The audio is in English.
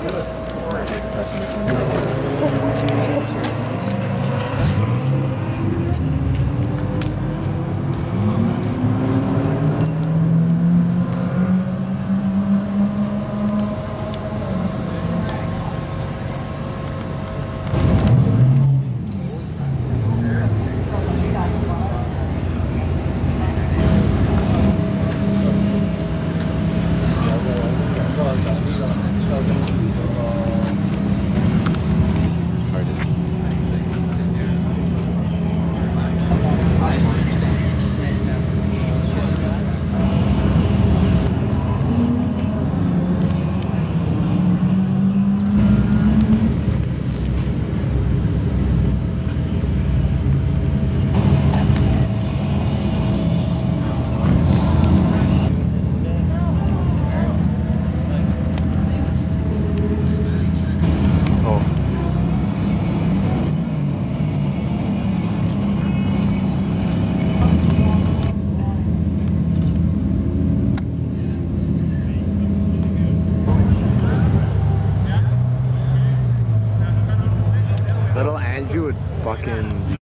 Touching this. Little Andrew would fucking